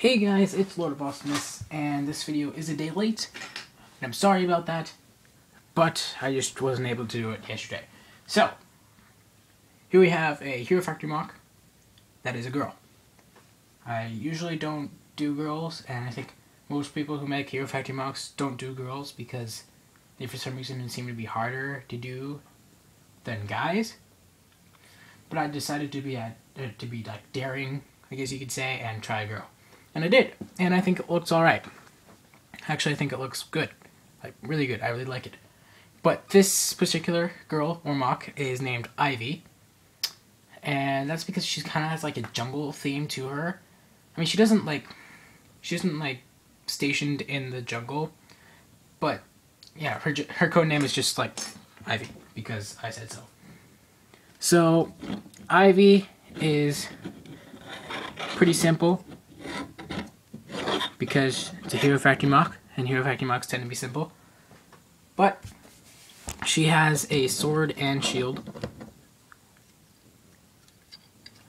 Hey guys, it's Lord of Awesomeness, and this video is a day late, and I'm sorry about that, but I just wasn't able to do it yesterday. So, here we have a Hero Factory MOC that is a girl. I usually don't do girls, and I think most people who make Hero Factory MOCs don't do girls because they for some reason seem to be harder to do than guys. But I decided to be to be like daring, I guess you could say, and try a girl. And I did, and I think it looks all right. Actually, I think it looks good, like really good. I really like it. But this particular girl or MOC is named Ivy, and that's because she kind of has like a jungle theme to her. I mean, she doesn't like, she isn't like stationed in the jungle, but yeah, her her code name is just like Ivy because I said so. So, Ivy is pretty simple because it's a Hero Factory MOC, and Hero Factory MOCs tend to be simple. But she has a sword and shield.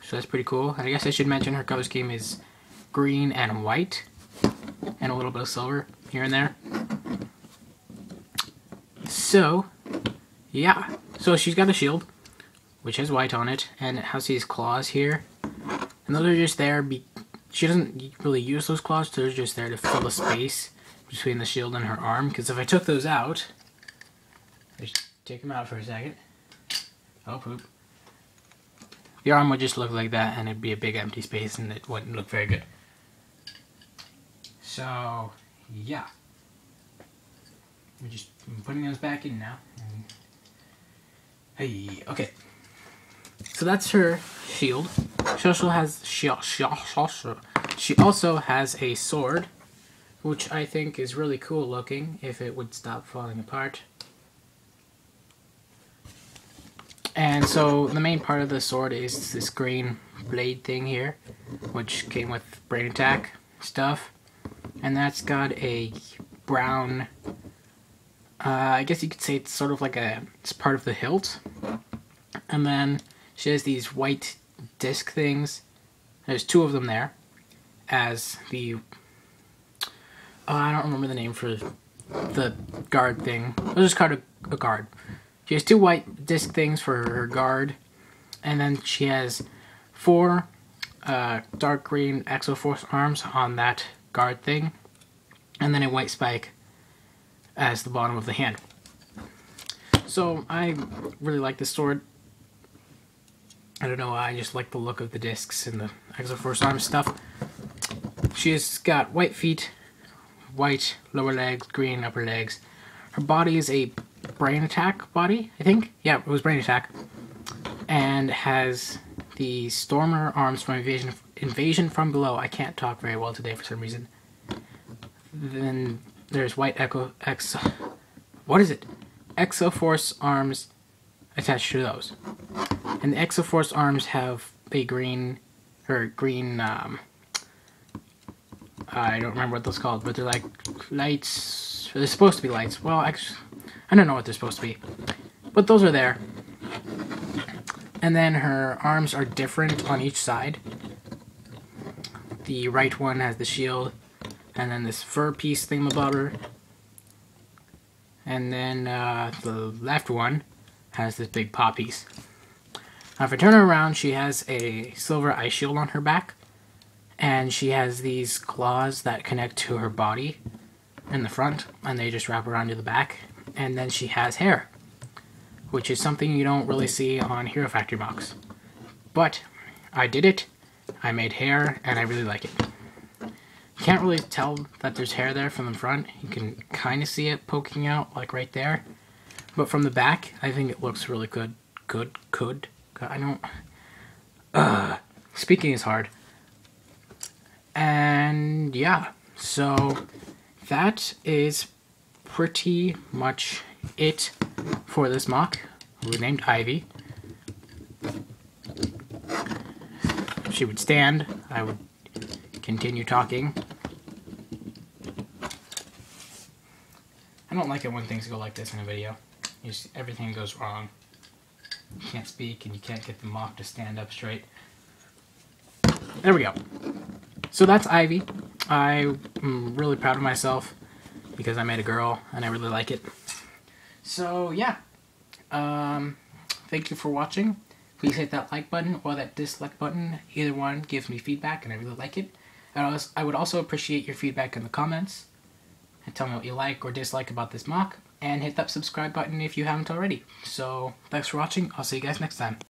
So that's pretty cool. And I guess I should mention her color scheme is green and white, and a little bit of silver here and there. So, yeah. So she's got a shield, which has white on it, and it has these claws here. And those are just there be she doesn't really use those claws, they're just there to fill the space between the shield and her arm. Because if I took those out, just take them out for a second. Oh, poop. The arm would just look like that, and it'd be a big empty space, and it wouldn't look very good. So, yeah. We're just putting those back in now. Hey, okay. So that's her shield. She also has she, she, she also has a sword, which I think is really cool looking if it would stop falling apart. And so the main part of the sword is this green blade thing here, which came with brain attack stuff. And that's got a brown, uh, I guess you could say it's sort of like a, it's part of the hilt. And then she has these white disc things. There's two of them there as the oh, I don't remember the name for the guard thing. Let's just call it a, a guard. She has two white disc things for her guard, and then she has four uh, dark green Exoforce arms on that guard thing, and then a white spike as the bottom of the hand. So I really like this sword. I don't know I just like the look of the discs and the Exoforce arm stuff. She's got white feet, white lower legs, green upper legs. Her body is a brain attack body, I think. Yeah, it was brain attack. And has the Stormer arms from Invasion, invasion from Below. I can't talk very well today for some reason. Then there's white Echo X. What is it? Exoforce arms attached to those. And the Exoforce arms have a green, or green, um, I don't remember what those called, but they're like lights, they're supposed to be lights. Well, actually, I don't know what they're supposed to be. But those are there. And then her arms are different on each side. The right one has the shield, and then this fur piece thingamabobber. And then uh, the left one has this big paw piece. Now if I turn her around, she has a silver ice shield on her back. And she has these claws that connect to her body in the front. And they just wrap around to the back. And then she has hair. Which is something you don't really see on Hero Factory MOCs. But I did it. I made hair and I really like it. You can't really tell that there's hair there from the front. You can kind of see it poking out like right there. But from the back, I think it looks really good. Good, good. I don't. Uh, speaking is hard. And yeah, so that is pretty much it for this MOC. We named Ivy. She would stand, I would continue talking. I don't like it when things go like this in a video. Just, everything goes wrong. You can't speak and you can't get the MOC to stand up straight. There we go. So that's Ivy. I'm really proud of myself because I made a girl and I really like it. So yeah, um, thank you for watching. Please hit that like button or that dislike button. Either one gives me feedback and I really like it. And I would also appreciate your feedback in the comments. And tell me what you like or dislike about this MOC. And hit that subscribe button if you haven't already. So, thanks for watching. I'll see you guys next time.